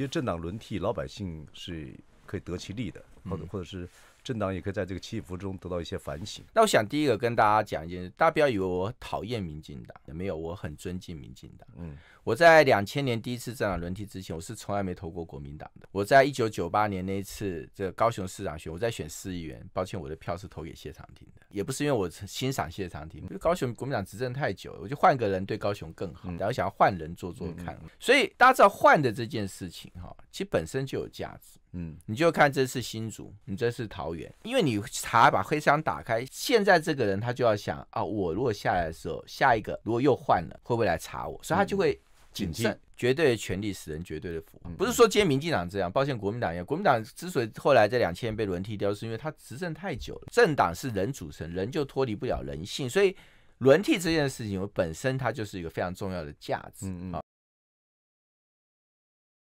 其实政党轮替，老百姓是可以得其利的，或者或者是政党也可以在这个起伏中得到一些反省。那我想第一个跟大家讲一件事，大家不要以为我讨厌民进党，没有，我很尊敬民进党。嗯，我在两千年第一次政党轮替之前，我是从来没投过国民党的。我在一九九八年那一次这个高雄市长选，我在选市议员，抱歉，我的票是投给谢长廷的，也不是因为我欣赏谢长廷，因为高雄国民党执政太久了，我就换个人对高雄更好，然后想要换人做做看。所以大家知道换的这件事情哈，其实本身就有价值。嗯，你就看这次新竹，你这是桃园，因为你查把黑箱打开，现在这个人他就要想啊，我如果下来的时候，下一个如果又换了，会不会来查我？所以他就会谨慎。绝对的权力使人绝对的服，不是说今天民进党这样，抱歉，国民党一样。国民党之所以后来这两千年被轮替掉，是因为他执政太久了。政党是人组成，人就脱离不了人性，所以轮替这件事情，我本身它就是一个非常重要的价值啊。